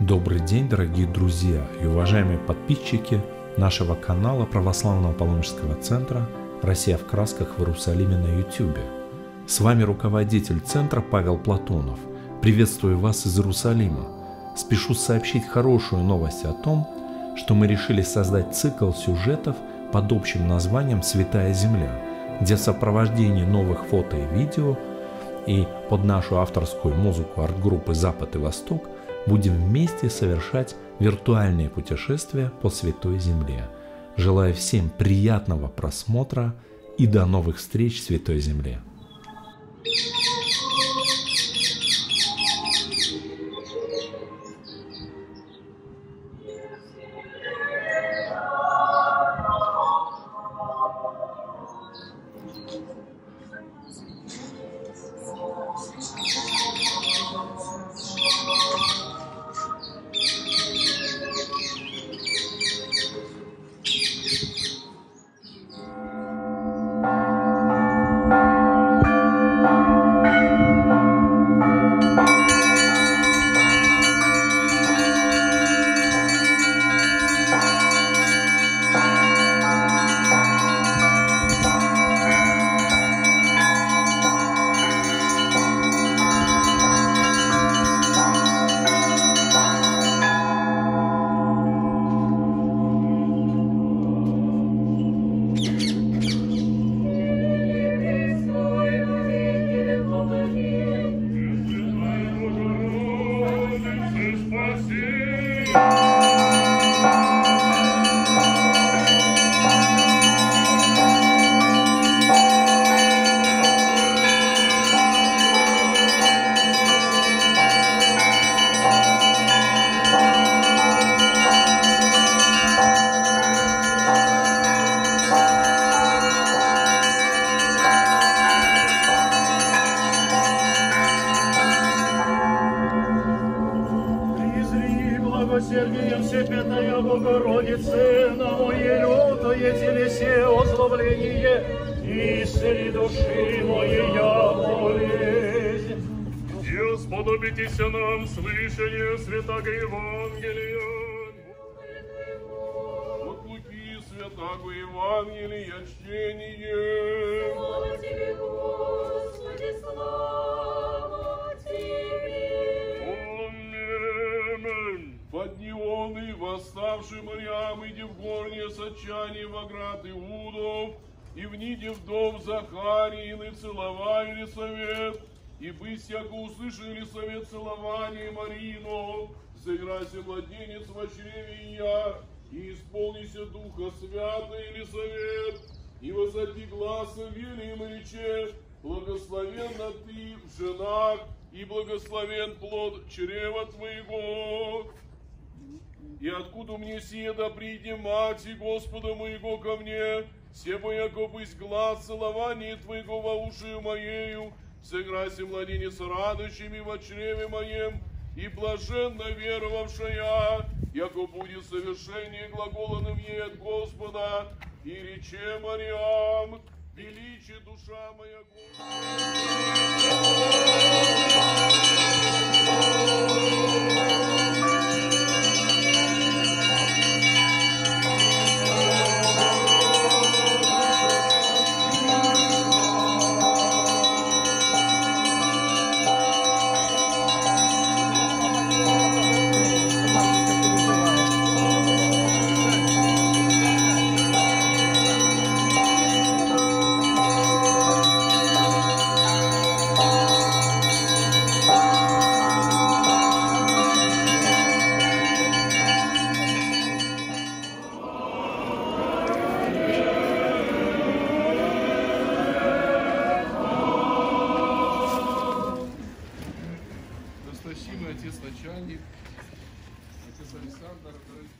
Добрый день, дорогие друзья и уважаемые подписчики нашего канала Православного паломнического центра «Россия в красках» в Иерусалиме на YouTube. С вами руководитель центра Павел Платонов. Приветствую вас из Иерусалима. Спешу сообщить хорошую новость о том, что мы решили создать цикл сюжетов под общим названием «Святая Земля», где в сопровождении новых фото и видео и под нашу авторскую музыку арт-группы «Запад и Восток» будем вместе совершать виртуальные путешествия по Святой Земле. Желаю всем приятного просмотра и до новых встреч в Святой Земле. Призри Всепятая Богородице, на мое лютое телесе озлобление, исцели души моя болезнь. И сподобитесь нам слышание святого Евангелия. От Луки святого Евангелия чтение. Слава тебе, Господи, слава восставший Мариам, иди в сочане в оград Иудов, и в ниде вдов Захарии, и целовай Елисавет, и бысь, яко услышали совет целования Марину, заиграйся младенец в чреве я, и исполнися Духа Свята Елисавет, и возоти гласа велим рече, благословенна ты в женах, и благословен плод чрева твоего. И откуда мне сие да приди, Мати Господа моего ко мне, себо яко быть глаз целования Твоего во ушию моею, сыграйся младенец радощами во чреве моем, и блаженно веровавшая, яко будет совершение глаголаным ей от Господа, и рече Мариам, величие душа моя Господа. Отец начальник, отец Александр, дорогие